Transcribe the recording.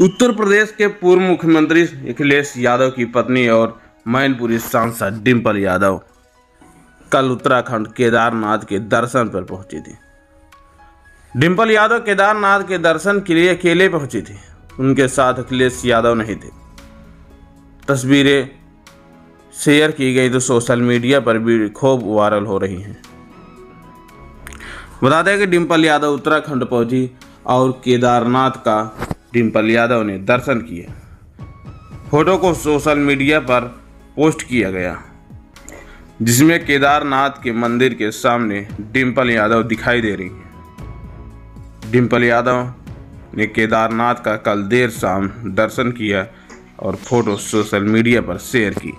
उत्तर प्रदेश के पूर्व मुख्यमंत्री अखिलेश यादव की पत्नी और मैनपुरी सांसद डिम्पल यादव कल उत्तराखंड केदारनाथ के दर्शन पर पहुँची थी। डिम्पल यादव केदारनाथ के दर्शन के लिए अकेले पहुँची थी। उनके साथ अखिलेश यादव नहीं थे। तस्वीरें शेयर की गई तो सोशल मीडिया पर भी खूब वायरल हो रही हैं। बता दें कि डिम्पल यादव उत्तराखंड पहुँची और केदारनाथ का डिम्पल यादव ने दर्शन किए। फ़ोटो को सोशल मीडिया पर पोस्ट किया गया, जिसमें केदारनाथ के मंदिर के सामने डिम्पल यादव दिखाई दे रही हैं। डिम्पल यादव ने केदारनाथ का कल देर शाम दर्शन किया और फ़ोटो सोशल मीडिया पर शेयर की।